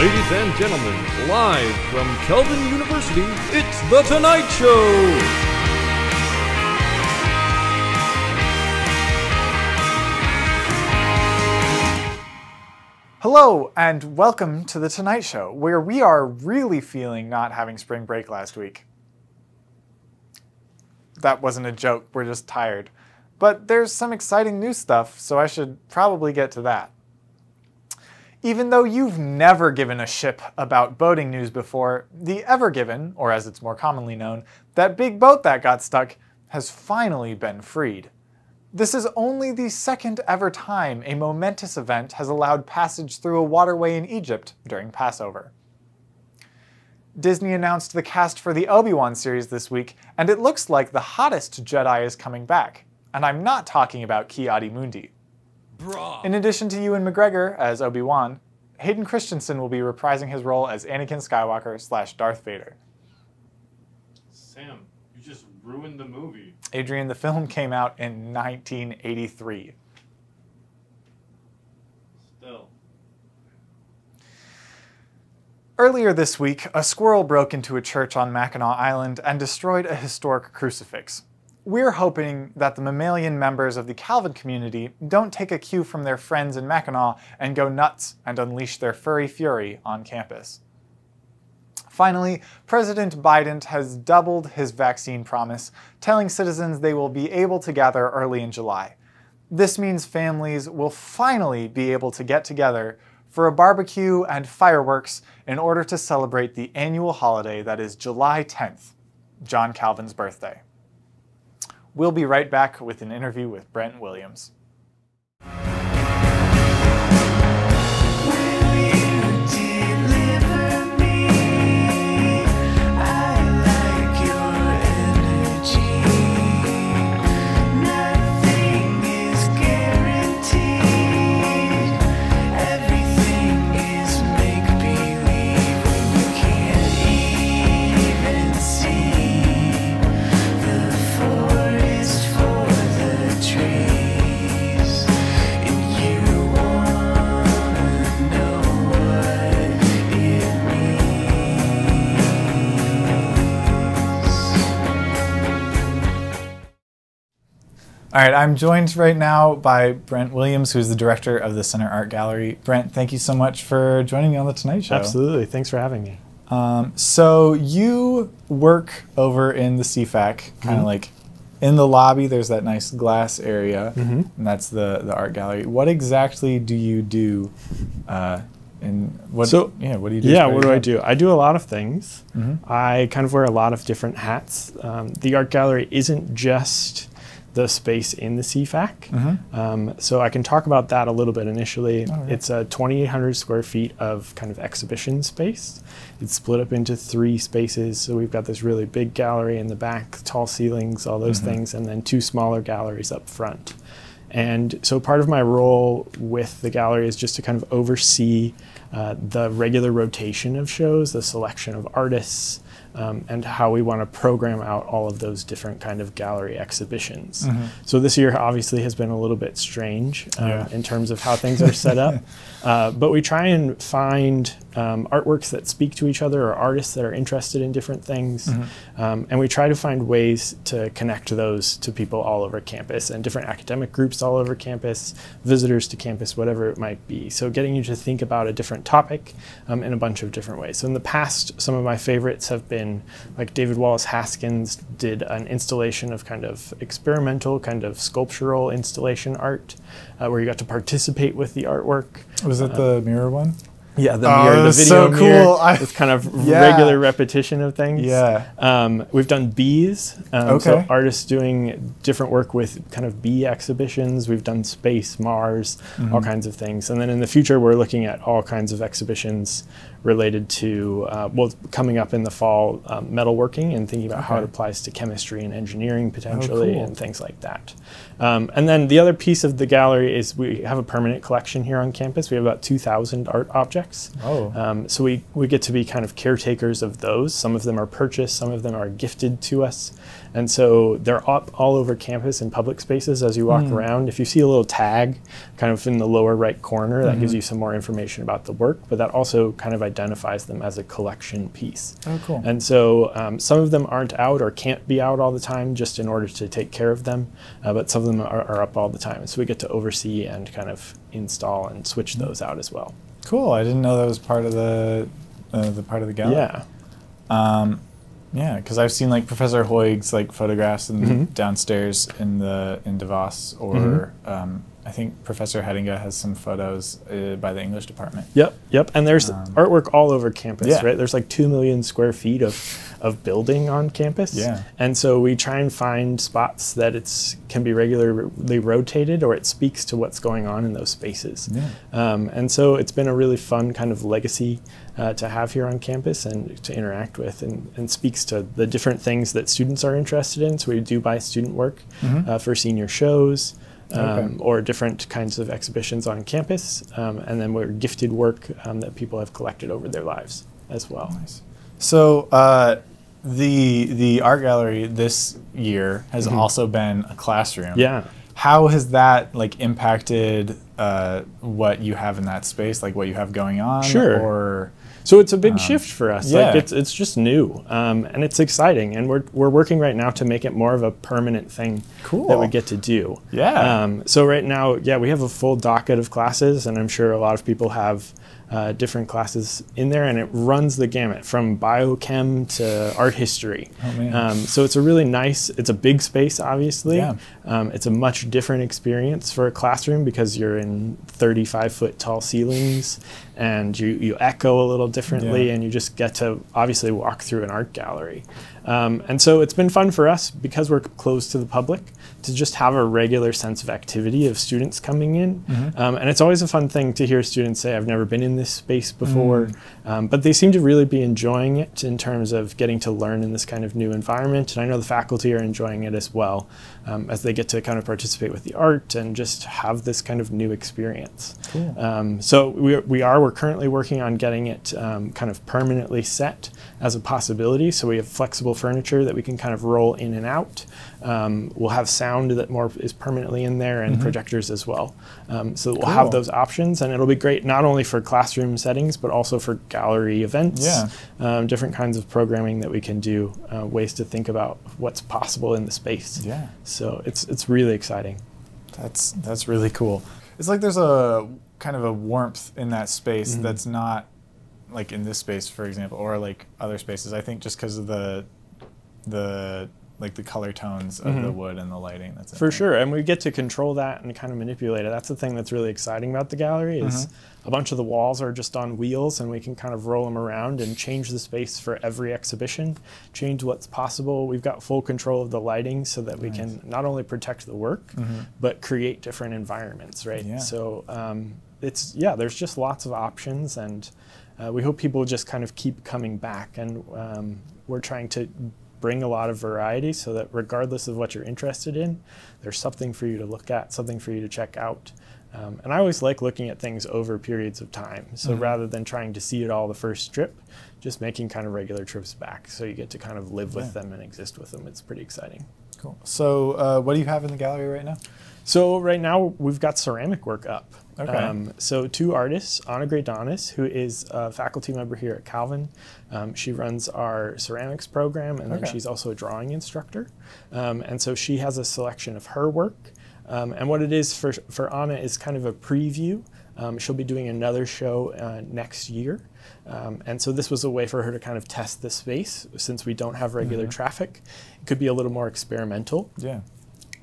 Ladies and gentlemen, live from Calvin University, it's The Tonight Show! Hello, and welcome to The Tonight Show, where we are really feeling not having spring break last week. That wasn't a joke, we're just tired. But there's some exciting new stuff, so I should probably get to that. Even though you've never given a ship about boating news before, the Ever Given, or as it's more commonly known, that big boat that got stuck, has finally been freed. This is only the second ever time a momentous event has allowed passage through a waterway in Egypt during Passover. Disney announced the cast for the Obi-Wan series this week, and it looks like the hottest Jedi is coming back. And I'm not talking about Ki-Adi-Mundi. In addition to Ewan McGregor as Obi-Wan, Hayden Christensen will be reprising his role as Anakin Skywalker slash Darth Vader. Sam, you just ruined the movie. Adrian, the film came out in 1983. Still. Earlier this week, a squirrel broke into a church on Mackinac Island and destroyed a historic crucifix. We're hoping that the mammalian members of the Calvin community don't take a cue from their friends in Mackinac and go nuts and unleash their furry fury on campus. Finally, President Biden has doubled his vaccine promise, telling citizens they will be able to gather early in July. This means families will finally be able to get together for a barbecue and fireworks in order to celebrate the annual holiday that is July 10th, John Calvin's birthday. We'll be right back with an interview with Brent Williams. All right, I'm joined right now by Brent Williams, who's the director of the Center Art Gallery. Brent, thank you so much for joining me on the Tonight Show. Absolutely. Thanks for having me. Um, so you work over in the CFAC, kind of Mhm. like in the lobby. There's that nice glass area, Mhm. and that's the the art gallery. What exactly do you do? Uh, and what? So- yeah, what do you do? Yeah, what do I do? I do a lot of things. Mhm. I kind of wear a lot of different hats. Um, the art gallery isn't just the space in the CFAC. Mhm. Um, so I can talk about that a little bit initially. All right. It's a 2,800 square feet of kind of exhibition space. It's split up into three spaces. So we've got this really big gallery in the back, tall ceilings, all those Mhm. things, and then two smaller galleries up front. And so part of my role with the gallery is just to kind of oversee uh, the regular rotation of shows, the selection of artists, um, and how we want to program out all of those different kind of gallery exhibitions. Mhm. So this year obviously has been a little bit strange uh, Yeah. in terms of how things are set up, uh, but we try and find um, artworks that speak to each other or artists that are interested in different things, Mm-hmm. um, and we try to find ways to connect those to people all over campus and different academic groups all over campus, visitors to campus, whatever it might be. So getting you to think about a different topic um, in a bunch of different ways. So in the past, some of my favorites have been like David Wallace Haskins did an installation of kind of experimental, kind of sculptural installation art, uh, where you got to participate with the artwork. Was it the mirror one? Yeah, the Oh, mirror, the video so mirror, cool. I- with kind of Yeah. regular repetition of things. Yeah. Um, we've done bees. Um, So artists doing different work with kind of bee exhibitions. We've done space, Mars, Mm-hmm. all kinds of things. And then in the future, we're looking at all kinds of exhibitions related to, uh, well, coming up in the fall, um, metalworking and thinking about how it applies to chemistry and engineering potentially cool. and things like that. Um, and then the other piece of the gallery is we have a permanent collection here on campus. We have about 2,000 art objects. Oh. Um, so we, we get to be kind of caretakers of those. Some of them are purchased, some of them are gifted to us. And so they're up all over campus in public spaces as you walk Hmm. around. If you see a little tag kind of in the lower right corner, that Mm-hmm. gives you some more information about the work, but that also kind of identifies them as a collection piece. Oh, cool. And so um, some of them aren't out or can't be out all the time just in order to take care of them, uh, but some of them are, are up all the time. So we get to oversee and kind of install and switch Mm-hmm. those out as well. Cool. I didn't know that was part of the uh, the part of the gallery. Yeah. Um, yeah, because I've seen like Professor Hoig's like photographs in Mhm. downstairs in the in Devos, or Mm-hmm. um, I think Professor Hettinga has some photos uh, by the English department. Yep, yep. And there's Um, artwork all over campus, yeah. right? There's like two million square feet of, of building on campus. Yeah. And so we try and find spots that it's can be regularly rotated or it speaks to what's going on in those spaces. Yeah. Um, and so it's been a really fun kind of legacy uh, to have here on campus and to interact with and, and speaks to the different things that students are interested in. So we do buy student work Mhm. uh, for senior shows. Um, Okay. Or different kinds of exhibitions on campus, um, and then we're gifted work um, that people have collected over their lives as well. Nice. So uh, the the art gallery this year has also been a classroom. Mm-hmm. Yeah. How has that like impacted uh, what you have in that space, like what you have going on? Sure. Or So it's a big shift for us. Like Um, yeah. it's it's just new, um, and it's exciting, and we're we're working right now to make it more of a permanent thing cool. that we get to do. Yeah. Um, so right now, yeah, we have a full docket of classes, and I'm sure a lot of people have uh, different classes in there, and it runs the gamut from biochem to art history. Oh, man. Um, so it's a really nice. It's a big space, obviously. Yeah. Um, it's a much different experience for a classroom because you're in 35 foot tall ceilings and you, you echo a little differently Yeah. and you just get to obviously walk through an art gallery. Um, and so it's been fun for us because we're closed to the public to just have a regular sense of activity of students coming in. Um, and it's always a fun thing to hear students say, I've never been in this space before. Um, but they seem to really be enjoying it in terms of getting to learn in this kind of new environment. And I know the faculty are enjoying it as well um, as they get to kind of participate with the art and just have this kind of new experience. Cool. Um, so we, we are, we're currently working on getting it um, kind of permanently set as a possibility. So we have flexible furniture that we can kind of roll in and out. Um, we'll have sound that more is permanently in there and projectors as well. Um, so we'll Cool. have those options and it'll be great not only for classroom settings, but also for gallery events, Yeah. um, different kinds of programming that we can do, uh, ways to think about what's possible in the space. Yeah. So it's, it's really exciting. That's that's really cool. It's like there's a kind of a warmth in that space Mm-hmm. that's not like in this space, for example, or like other spaces. I think just because of the the like the color tones of the wood and the lighting. That's Mm-hmm. For sure, and we get to control that and kind of manipulate it. That's the thing that's really exciting about the gallery is a bunch of the walls are just on wheels, and we can kind of roll them around and change the space for every exhibition, change what's possible. We've got full control of the lighting so that we can not only protect the work, but create different environments. Right. Yeah. So um, it's yeah, there's just lots of options, and uh, we hope people just kind of keep coming back. And um, we're trying to bring a lot of variety so that regardless of what you're interested in, there's something for you to look at, something for you to check out. Um, and I always like looking at things over periods of time. So rather than trying to see it all the first trip, just making kind of regular trips back so you get to kind of live with Yeah. them and exist with them. It's pretty exciting. Cool. So, uh, what do you have in the gallery right now? So right now we've got ceramic work up. Okay. Um, so two artists, Anna Greidanus, who is a faculty member here at Calvin. Um, she runs our ceramics program, and then Okay. she's also a drawing instructor. Um, and so she has a selection of her work. Um, and what it is for for Anna is kind of a preview. Um, she'll be doing another show uh, next year. Um, and so this was a way for her to kind of test the space since we don't have regular traffic. It could be a little more experimental Yeah.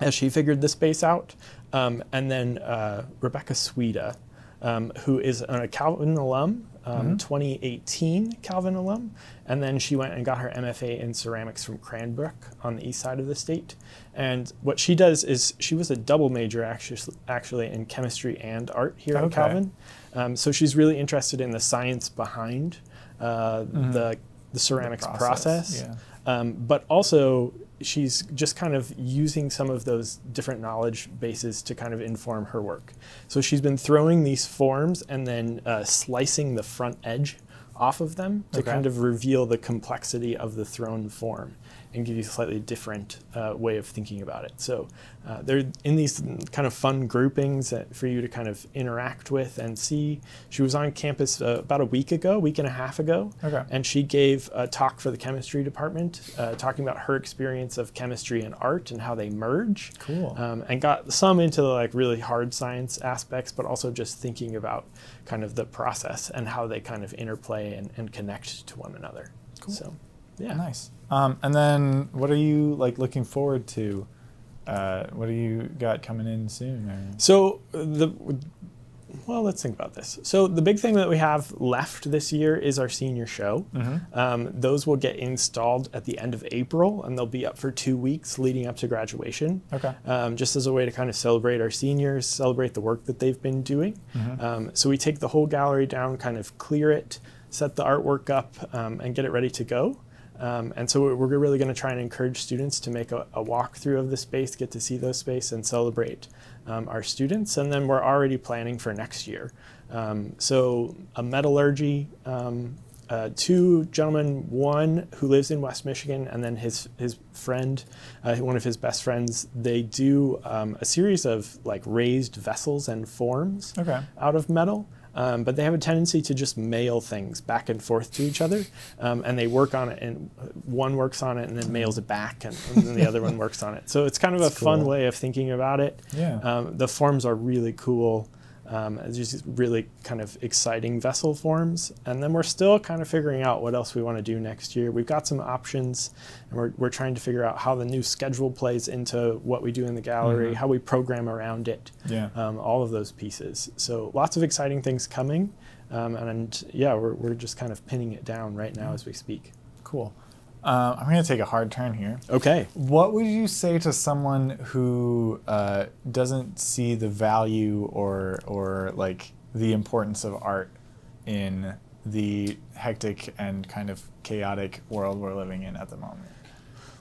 As she figured the space out. Um, and then uh, Rebecca Sweda, um, who is a Calvin alum, um, 2018 Calvin alum. And then she went and got her MFA in ceramics from Cranbrook on the east side of the state. And what she does is she was a double major actually, actually in chemistry and art here at Okay. Calvin. Um, so she's really interested in the science behind uh, the, the ceramics process, process. yeah. Um, but also, she's just kind of using some of those different knowledge bases to kind of inform her work. So she's been throwing these forms and then uh, slicing the front edge off of them to Okay. kind of reveal the complexity of the thrown form and give you a slightly different uh, way of thinking about it. So uh, they're in these kind of fun groupings that, for you to kind of interact with and see. She was on campus uh, about a week ago, week and a half ago, Okay. and she gave a talk for the chemistry department, uh, talking about her experience of chemistry and art and how they merge. Cool. Um, and got some into the like really hard science aspects, but also just thinking about kind of the process and how they kind of interplay and, and connect to one another. Cool. So, yeah. Nice. Um, and then, what are you like looking forward to? Uh, what do you got coming in soon? Or? So the well, let's think about this. So the big thing that we have left this year is our senior show. Mm-hmm. Um, those will get installed at the end of April, and they'll be up for two weeks leading up to graduation. Okay. Um, just as a way to kind of celebrate our seniors, celebrate the work that they've been doing. Mhm. Um, so we take the whole gallery down, kind of clear it, set the artwork up, um, and get it ready to go. Um, and so we're really going to try and encourage students to make a, a walkthrough of the space, get to see those space, and celebrate um, our students. And then we're already planning for next year. Um, so a metallurgy. Um, uh, two gentlemen, one who lives in West Michigan, and then his his friend, uh, one of his best friends. They do um, a series of like raised vessels and forms Okay. out of metal. Um, but they have a tendency to just mail things back and forth to each other, um, and they work on it, and one works on it and then mails it back, and, and then the other one works on it. So it's kind of That's a fun way of thinking about it. Yeah. Um, the forms are really cool. Um, it's just really kind of exciting vessel forms. And then we're still kind of figuring out what else we want to do next year. We've got some options, and we're, we're trying to figure out how the new schedule plays into what we do in the gallery, Mhm. how we program around it, yeah. um, all of those pieces. So lots of exciting things coming. Um, and yeah, we're, we're just kind of pinning it down right now as we speak. Cool. Uh, I'm going to take a hard turn here. Okay. What would you say to someone who uh, doesn't see the value or or like the importance of art in the hectic and kind of chaotic world we're living in at the moment?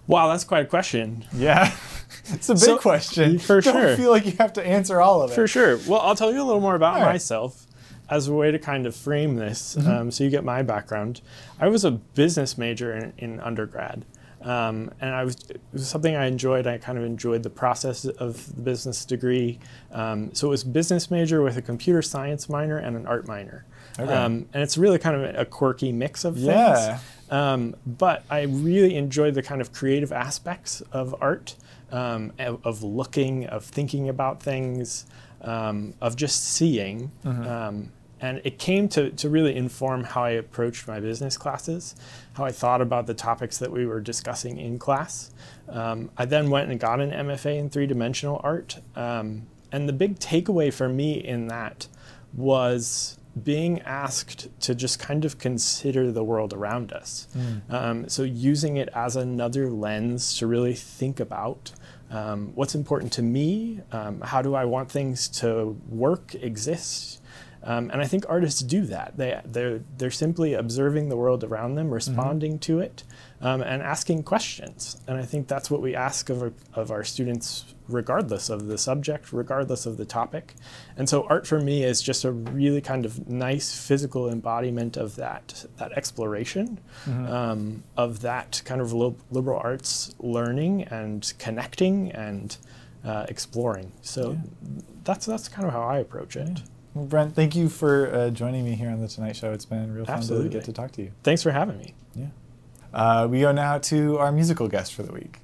Wow, that's quite a question. Yeah, it's a big So- question. for Don't sure. feel like you have to answer all of it. For sure. Well, I'll tell you a little more about right. myself as a way to kind of frame this Mm-hmm. um, so you get my background. I was a business major in, in undergrad. Um, and I was, it was something I enjoyed. I kind of enjoyed the process of the business degree. Um, so it was business major with a computer science minor and an art minor. Okay. Um, and it's really kind of a quirky mix of things. Yeah. Um, but I really enjoyed the kind of creative aspects of art, um, of, looking, of thinking about things, um, of just seeing. Um, and it came to, to really inform how I approached my business classes, how I thought about the topics that we were discussing in class. Um, I then went and got an MFA in three dimensional art. Um, and the big takeaway for me in that was being asked to just kind of consider the world around us. Um, so, using it as another lens to really think about um, what's important to me, um, how do I want things to work, exist. Um, and I think artists do that. They, they're, they're simply observing the world around them, responding to it, um, and asking questions. And I think that's what we ask of our, of our students, regardless of the subject, regardless of the topic. And so, art for me is just a really kind of nice physical embodiment of that, that exploration, um, of that kind of liberal arts learning and connecting and uh, exploring. So, that's, that's kind of how I approach it. Well, Brent, thank you for uh, joining me here on the Tonight Show. It's been real fun to get to talk to you. Thanks for having me. Yeah. Uh, we go now to our musical guest for the week.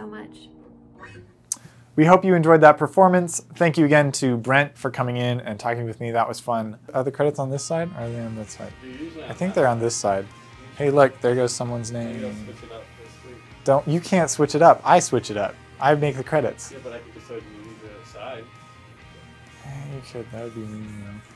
so much. We hope you enjoyed that performance. Thank you again to Brent for coming in and talking with me. That was fun. Are the credits on this side or are they on this side? I think they're on this side. Hey, look, there goes someone's name. Don't you can't switch it up. I switch it up. I make the credits. Yeah, but I could just you leave it side. You could. That would be mean though.